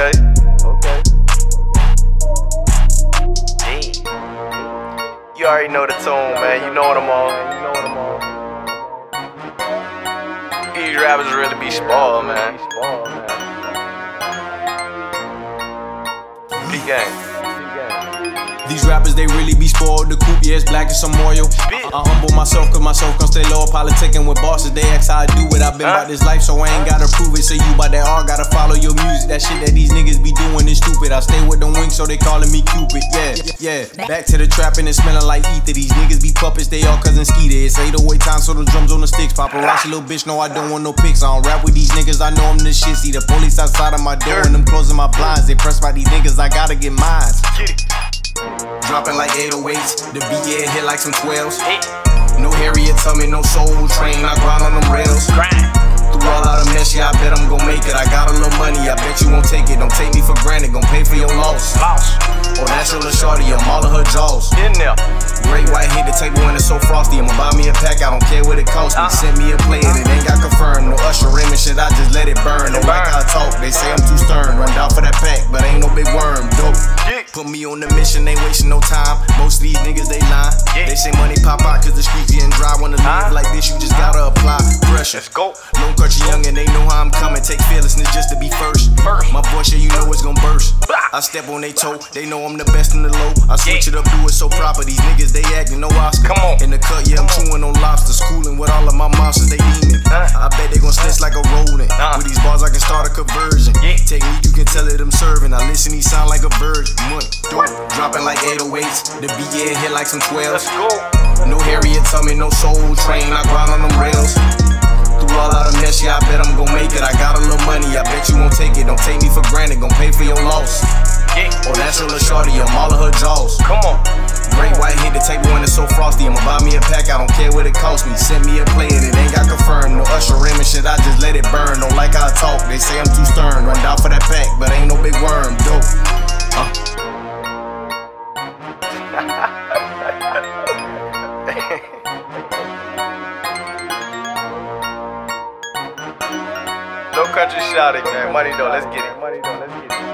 Okay. Okay. Gee. You already know the tone, man. You know what I'm on. You know what I'm on. These rappers really be spoiled, man. Spoiled, man. Big gang. These rappers, they really be spoiled. The coupe, yeah, it's black and some oil. I, I humble myself, cause myself can stay low. Politicking with bosses, they ask how I do it. I've been about this life, so I ain't gotta prove it. Say you by that art, gotta follow your music. That shit that these niggas be doing is stupid. I stay with the wings, so they calling me Cupid. Yeah, yeah. Back to the trapping and smelling like ether. These niggas be puppets, they all cousin Skeeter. It's 808 time, so the drums on the sticks. Paparazzi, little bitch, no, I don't want no pics. I don't rap with these niggas, I know I'm the shit. See the police outside of my door and them closing my blinds. They pressed by these niggas, I gotta get mines. Dropping like 808s, the beat yeah hit like some 12s. No Harriet Tubman, no soul train, I grind on them rails. Through all of the mess, yeah, I bet I'm gon' make it. I got a little money, I bet you won't take it. Don't take me for granted, gon' pay for your loss. Oh, that's your little shorty, I'm all of her jaws. In there. Great white hit the table when it's so frosty. I'ma buy me a pack, I don't care what it costs me. Uh-huh. Send me a Put me on the mission, ain't wasting no time. Most of these niggas, they lie. They say money pop out cause the streets getting dry. Wanna live like this, you just gotta apply pressure. Let's go. Lowcountry young and they know how I'm coming. Take fearlessness just to be first. First. My boy, sure you know it's gonna burst. I step on they toe, they know I'm the best in the low. I switch it up, do it so proper. These niggas, they acting no Oscar. Come on. In the cut, yeah, I'm chewing on lobsters. Cooling with all I he sound like a virgin. Money. Dropping like 808s. The beat, hit like some 12s. Let's go. No Harriet Tubman, no soul train. I grind on them rails. Through all of the mess, yeah, I bet I'm gon' make it. I got a little money, I bet you won't take it. Don't take me for granted, gon' pay for your loss. Yeah. Oh, that's your little shorty, I'm all of her jaws. Come on. Great white hit the table when it's so frosty. I'ma buy me a pack, I don't care what it costs me. Send me a play and it ain't got confirmed. No usher in and shit, I just let it burn. Don't like how I talk, they say I'm too stern. Run down for that pack, but ain't no big worm. Lowcountry shouting, man. Money Dough, let's get it. Money Dough, let's get it.